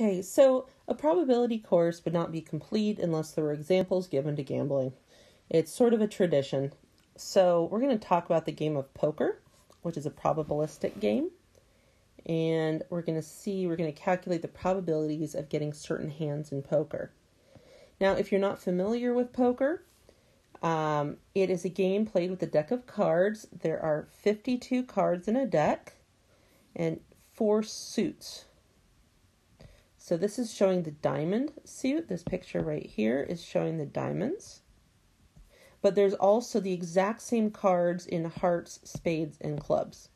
Okay, so a probability course would not be complete unless there were examples given to gambling. It's sort of a tradition. So, we're going to talk about the game of poker, which is a probabilistic game. And we're going to see, we're going to calculate the probabilities of getting certain hands in poker. Now, if you're not familiar with poker, um, it is a game played with a deck of cards. There are 52 cards in a deck and four suits so this is showing the diamond suit. This picture right here is showing the diamonds. But there's also the exact same cards in hearts, spades, and clubs.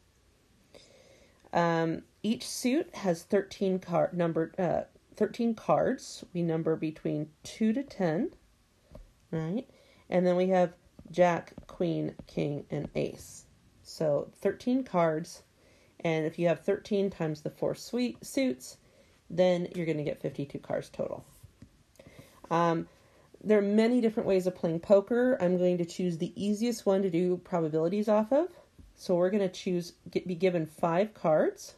Um, each suit has 13 card numbered uh, 13 cards. We number between 2 to 10, right? And then we have jack, queen, king, and ace. So 13 cards. And if you have 13 times the four suite suits, then you're going to get 52 cards total. Um, there are many different ways of playing poker. I'm going to choose the easiest one to do probabilities off of. So we're going to choose get, be given five cards.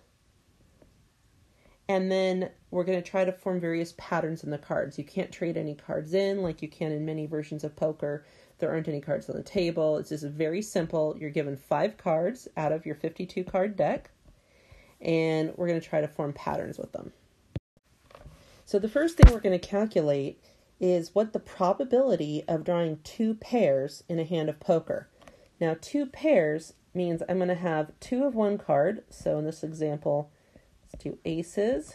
And then we're going to try to form various patterns in the cards. You can't trade any cards in like you can in many versions of poker. There aren't any cards on the table. It's just very simple. You're given five cards out of your 52 card deck, and we're going to try to form patterns with them. So the first thing we're going to calculate is what the probability of drawing two pairs in a hand of poker. Now, two pairs means I'm going to have two of one card. So in this example, let's do aces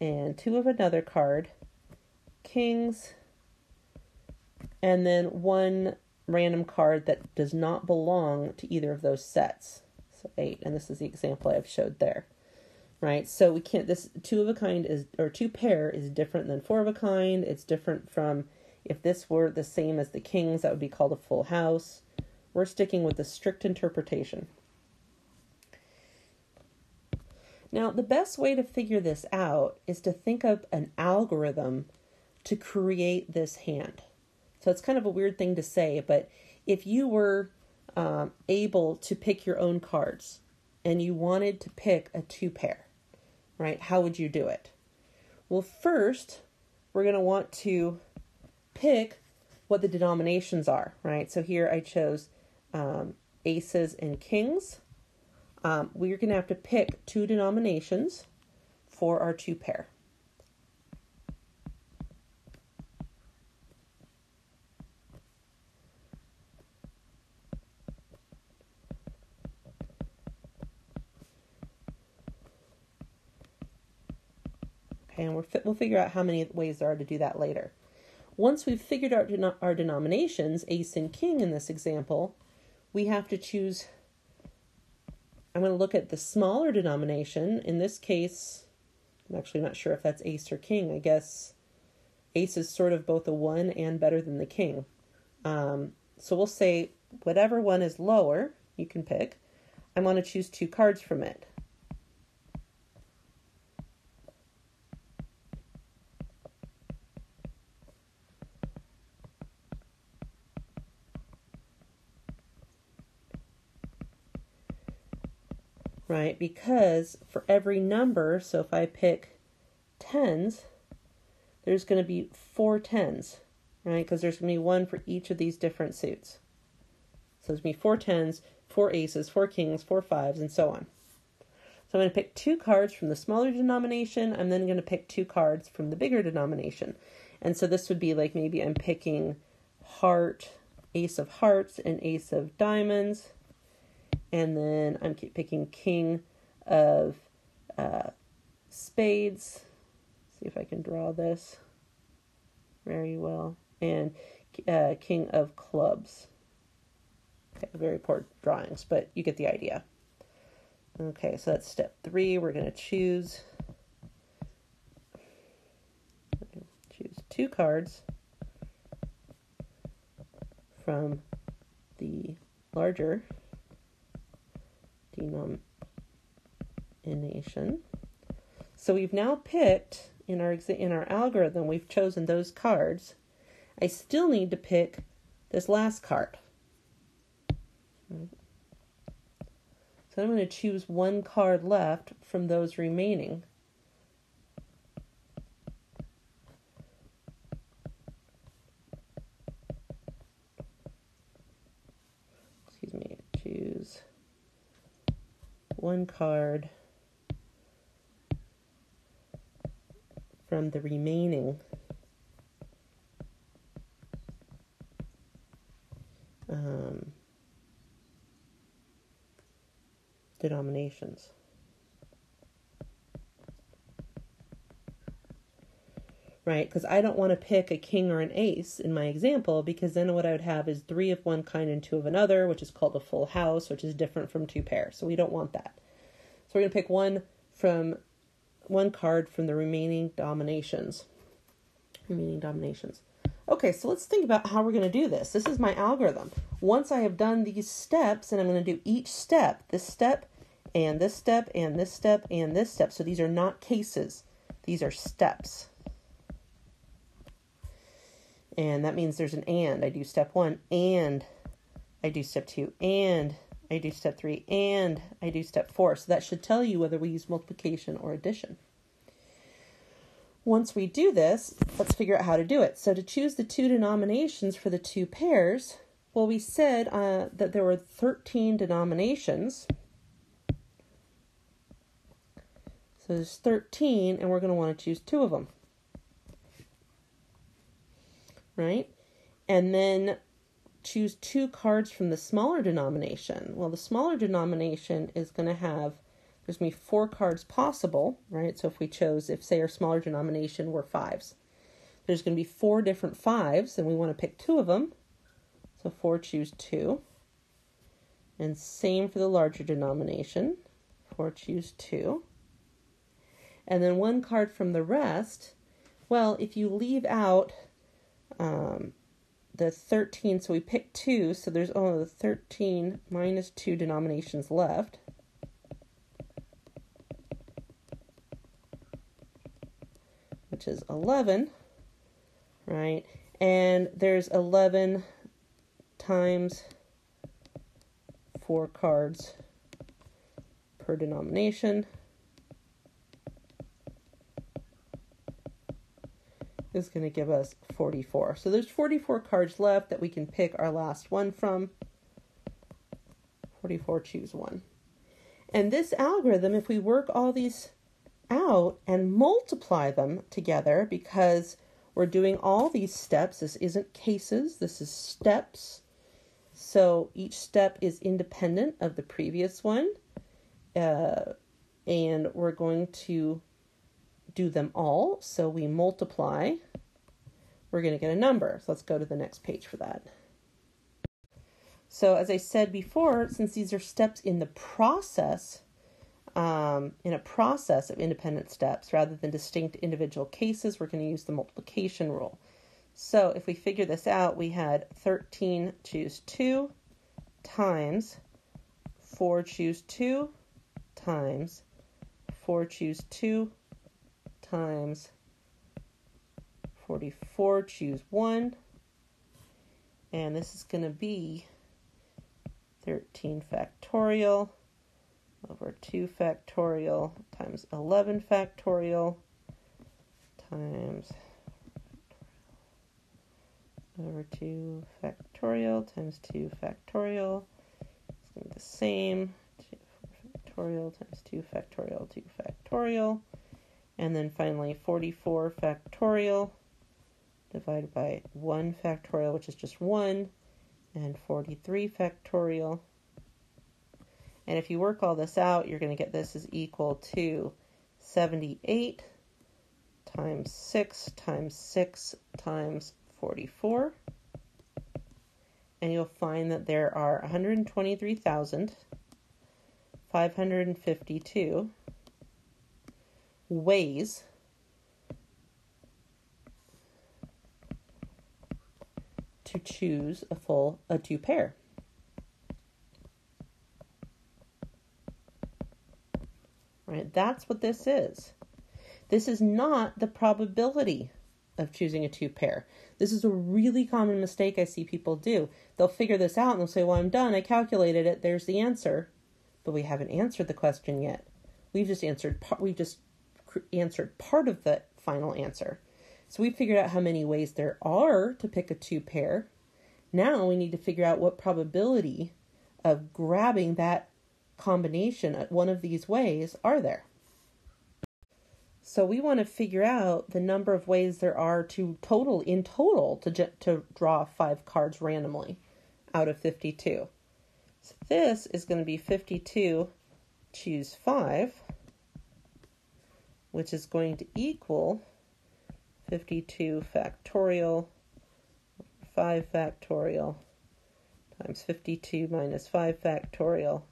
and two of another card, kings, and then one random card that does not belong to either of those sets. So eight, and this is the example I've showed there right? So we can't, this two of a kind is, or two pair is different than four of a kind. It's different from, if this were the same as the kings, that would be called a full house. We're sticking with the strict interpretation. Now, the best way to figure this out is to think of an algorithm to create this hand. So it's kind of a weird thing to say, but if you were um, able to pick your own cards and you wanted to pick a two pair, right? How would you do it? Well, first, we're going to want to pick what the denominations are, right? So here I chose um, aces and kings. Um, we're going to have to pick two denominations for our two pair. Okay, and we're, we'll figure out how many ways there are to do that later. Once we've figured out our denominations, ace and king in this example, we have to choose. I'm going to look at the smaller denomination. In this case, I'm actually not sure if that's ace or king. I guess ace is sort of both a one and better than the king. Um, so we'll say whatever one is lower, you can pick. I want to choose two cards from it. Right? Because for every number, so if I pick tens, there's going to be four tens, right? Because there's going to be one for each of these different suits. So there's going to be four tens, four aces, four kings, four fives, and so on. So I'm going to pick two cards from the smaller denomination. I'm then going to pick two cards from the bigger denomination. And so this would be like maybe I'm picking heart, ace of hearts, and ace of diamonds and then I'm picking king of uh, spades. See if I can draw this very well. And uh, king of clubs. Okay, very poor drawings, but you get the idea. Okay, so that's step three. We're going to choose choose two cards from the larger denomination. So we've now picked in our in our algorithm, we've chosen those cards. I still need to pick this last card. So I'm going to choose one card left from those remaining. Card from the remaining um, denominations. Right? Because I don't want to pick a king or an ace in my example, because then what I would have is three of one kind and two of another, which is called a full house, which is different from two pairs. So we don't want that. So we're going to pick one from one card from the remaining dominations. Remaining dominations. Okay, so let's think about how we're going to do this. This is my algorithm. Once I have done these steps, and I'm going to do each step, this step, and this step, and this step, and this step. So these are not cases, these are steps. And that means there's an and. I do step one, and I do step two, and I do step three, and I do step four. So that should tell you whether we use multiplication or addition. Once we do this, let's figure out how to do it. So to choose the two denominations for the two pairs, well, we said uh, that there were 13 denominations. So there's 13, and we're going to want to choose two of them. Right? And then choose two cards from the smaller denomination. Well, the smaller denomination is going to have, there's going to be four cards possible, right? So if we chose, if say our smaller denomination were fives, there's going to be four different fives, and we want to pick two of them. So four, choose two. And same for the larger denomination. Four, choose two. And then one card from the rest. Well, if you leave out um, the 13, so we picked two, so there's only the 13 minus two denominations left. Which is 11, right? And there's 11 times four cards per denomination. Is going to give us 44. So there's 44 cards left that we can pick our last one from. 44, choose one. And this algorithm, if we work all these out and multiply them together, because we're doing all these steps, this isn't cases, this is steps. So each step is independent of the previous one. Uh, and we're going to do them all. So we multiply. We're going to get a number. So let's go to the next page for that. So as I said before, since these are steps in the process, um, in a process of independent steps rather than distinct individual cases, we're going to use the multiplication rule. So if we figure this out, we had 13 choose 2 times 4 choose 2 times 4 choose 2 times 44, choose 1. And this is going to be 13 factorial over 2 factorial times 11 factorial times over 2 factorial times 2 factorial. It's going to be the same. 2 factorial times 2 factorial, 2 factorial. And then finally 44 factorial divided by 1 factorial, which is just 1, and 43 factorial. And if you work all this out, you're going to get this is equal to 78 times 6 times 6 times 44. And you'll find that there are 123,552 ways to choose a full a two pair. Right? That's what this is. This is not the probability of choosing a two pair. This is a really common mistake I see people do. They'll figure this out and they'll say, Well, I'm done. I calculated it. There's the answer. But we haven't answered the question yet. We've just answered, we've just answered part of the final answer. So we figured out how many ways there are to pick a two pair. Now we need to figure out what probability of grabbing that combination at one of these ways are there? So we want to figure out the number of ways there are to total in total to to draw five cards randomly out of 52. So this is going to be 52 choose 5 which is going to equal 52 factorial 5 factorial times 52 minus 5 factorial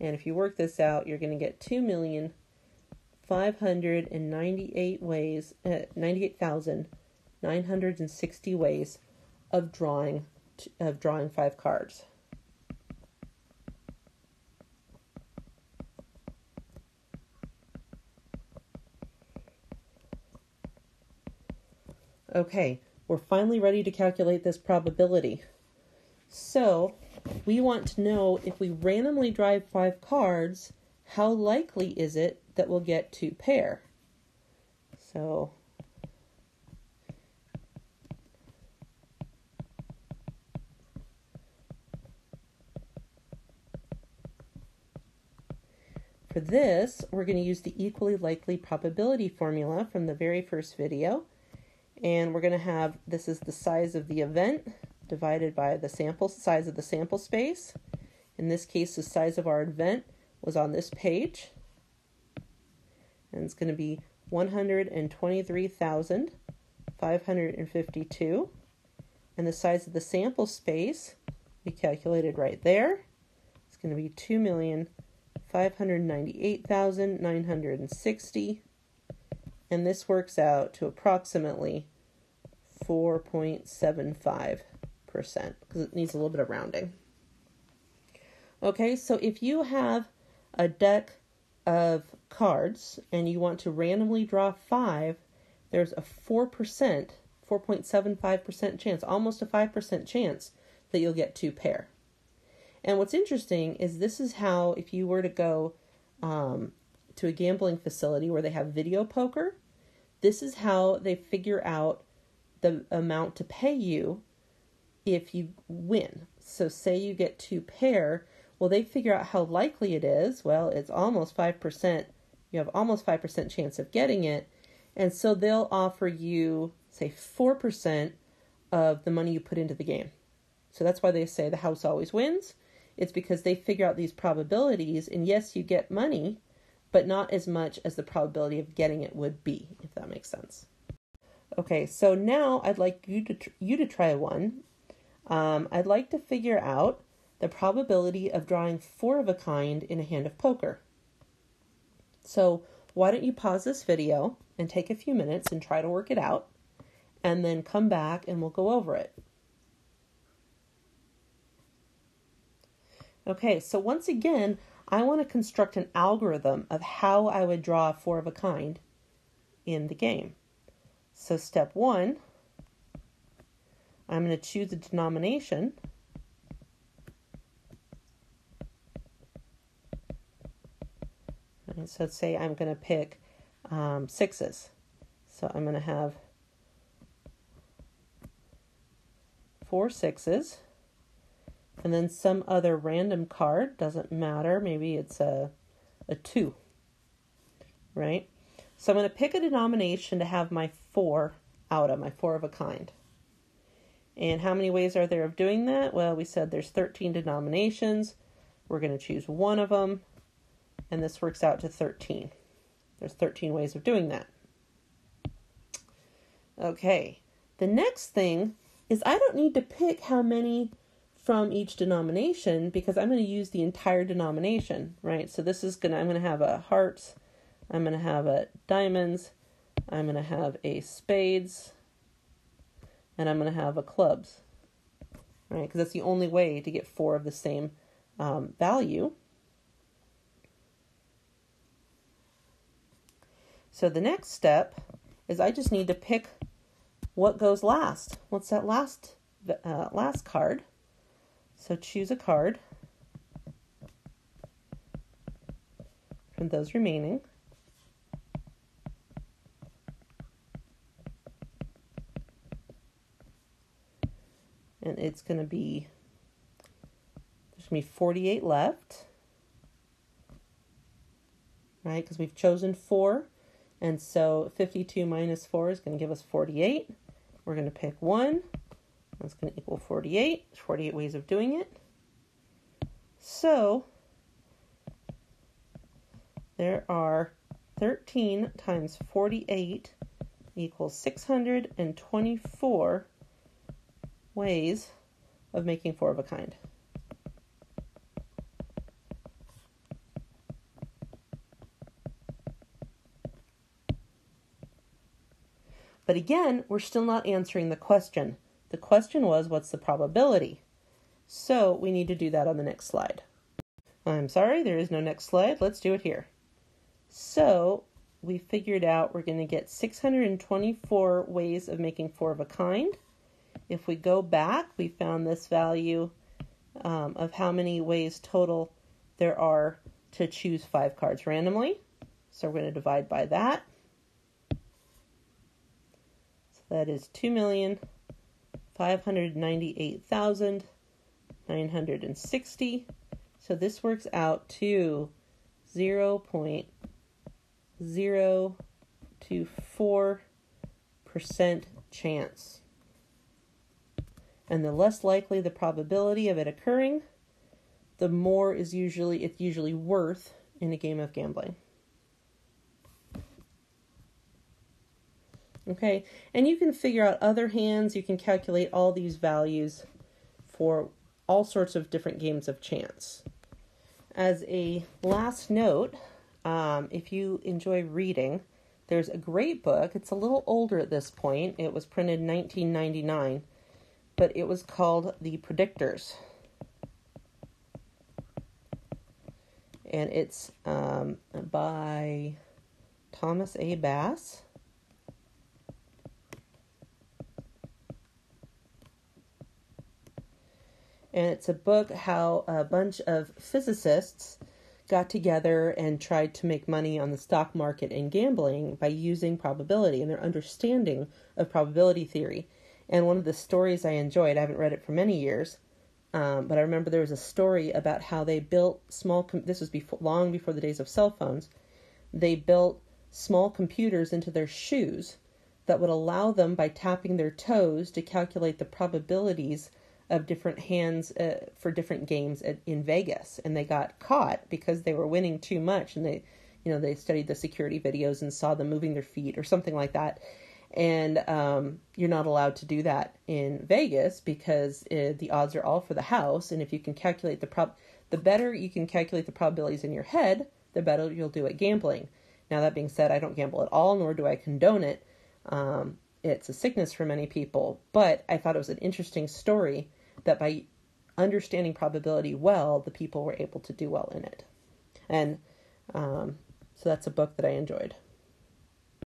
And if you work this out, you're going to get 2,598 ways, uh, 98,960 ways of drawing of drawing five cards. Okay, we're finally ready to calculate this probability. So, we want to know if we randomly drive five cards, how likely is it that we'll get two pair? So For this, we're going to use the equally likely probability formula from the very first video. And we're going to have, this is the size of the event divided by the sample size of the sample space. In this case, the size of our event was on this page. And it's going to be 123,552. And the size of the sample space we calculated right there. It's going to be 2,598,960. And this works out to approximately 4.75 percent because it needs a little bit of rounding. Okay, so if you have a deck of cards and you want to randomly draw five, there's a 4%, 4.75% chance, almost a 5% chance that you'll get two pair. And what's interesting is this is how, if you were to go um, to a gambling facility where they have video poker, this is how they figure out the amount to pay you if you win. So, say you get two pair, well, they figure out how likely it is. Well, it's almost 5%. You have almost 5% chance of getting it. And so they'll offer you, say, 4% of the money you put into the game. So that's why they say the house always wins. It's because they figure out these probabilities, and yes, you get money, but not as much as the probability of getting it would be, if that makes sense. Okay, so now I'd like you to tr- you to try one um, I'd like to figure out the probability of drawing four of a kind in a hand of poker. So, why don't you pause this video and take a few minutes and try to work it out, and then come back and we'll go over it. Okay, so once again, I want to construct an algorithm of how I would draw a four of a kind in the game. So, step one I'm going to choose a denomination. So let's say I'm going to pick um, sixes. So I'm going to have four sixes and then some other random card doesn't matter maybe it's a a 2 right so i'm going to pick a denomination to have my 4 out of my 4 of a kind and how many ways are there of doing that? Well, we said there's 13 denominations. We're going to choose one of them, and this works out to 13. There's 13 ways of doing that. Okay, the next thing is I don't need to pick how many from each denomination because I'm going to use the entire denomination, right? So this is going to, I'm going to have a hearts, I'm going to have a diamonds, I'm going to have a spades, and I'm going to have a clubs, right? Because that's the only way to get four of the same um, value. So the next step is I just need to pick what goes last. What's that last uh, last card? So choose a card from those remaining. and it's going to be There's going to be 48 left. Right, because we've chosen 4. And so 52 minus 4 is going to give us 48. We're going to pick 1. That's going to equal 48. There's 48 ways of doing it. So there are 13 times 48 equals 624 ways of making four of a kind. But again, we're still not answering the question. The question was, what's the probability? So we need to do that on the next slide. I'm sorry, there is no next slide. Let's do it here. So we figured out we're going to get 624 ways of making four of a kind. If we go back, we found this value um, of how many ways total there are to choose five cards randomly. So we're going to divide by that. So that is 2,598,960. So this works out to 0.024% chance and the less likely the probability of it occurring, the more is usually it's usually worth in a game of gambling. Okay, and you can figure out other hands, you can calculate all these values for all sorts of different games of chance. As a last note, um, if you enjoy reading, there's a great book. It's a little older at this point. It was printed in 1999 but it was called The Predictors. And it's um, by Thomas A. Bass. And it's a book how a bunch of physicists got together and tried to make money on the stock market and gambling by using probability and their understanding of probability theory. And one of the stories I enjoyed, I haven't read it for many years, um, but I remember there was a story about how they built small. Com- this was before, long before the days of cell phones. They built small computers into their shoes that would allow them, by tapping their toes, to calculate the probabilities of different hands uh, for different games at, in Vegas. And they got caught because they were winning too much, and they, you know, they studied the security videos and saw them moving their feet or something like that and um, you're not allowed to do that in Vegas because uh, the odds are all for the house. And if you can calculate the prob, the better you can calculate the probabilities in your head, the better you'll do at gambling. Now that being said, I don't gamble at all, nor do I condone it. Um, it's a sickness for many people, but I thought it was an interesting story that by understanding probability well, the people were able to do well in it. And um, so that's a book that I enjoyed.